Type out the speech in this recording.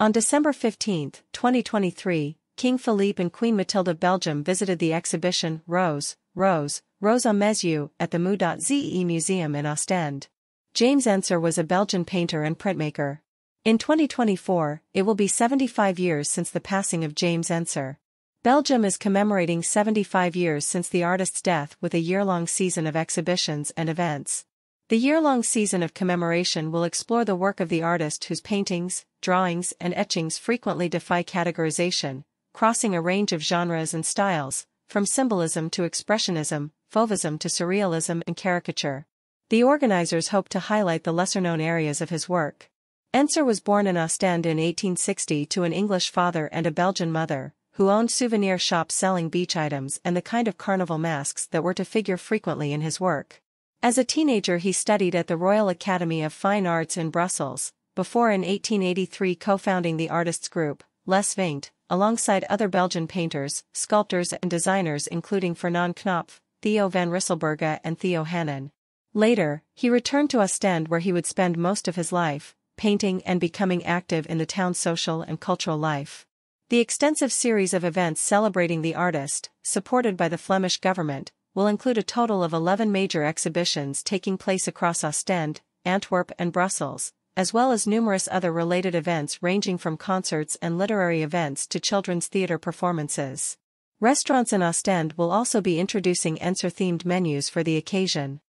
On December 15, 2023, King Philippe and Queen Mathilde of Belgium visited the exhibition Rose, Rose, Rose à mes yeux at the Mu.ZEE Museum in Ostend. James Ensor was a Belgian painter and printmaker. In 2024, it will be 75 years since the passing of James Ensor. Belgium is commemorating 75 years since the artist's death with a year-long season of exhibitions and events. The year-long season of commemoration will explore the work of the artist whose paintings, drawings and etchings frequently defy categorization, crossing a range of genres and styles, from symbolism to expressionism, fauvism to surrealism and caricature. The organizers hope to highlight the lesser-known areas of his work. Ensor was born in Ostend in 1860 to an English father and a Belgian mother, who owned souvenir shops selling beach items and the kind of carnival masks that were to figure frequently in his work. As a teenager he studied at the Royal Academy of Fine Arts in Brussels, before in 1883 co-founding the artists group, Les Vingt, alongside other Belgian painters, sculptors and designers including Fernand Khnopff, Theo van Rysselberghe and Theo Hannon. Later, he returned to Ostend where he would spend most of his life, painting and becoming active in the town's social and cultural life. The extensive series of events celebrating the artist, supported by the Flemish government, will include a total of 11 major exhibitions taking place across Ostend, Antwerp and Brussels, as well as numerous other related events ranging from concerts and literary events to children's theater performances. Restaurants in Ostend will also be introducing Ensor-themed menus for the occasion.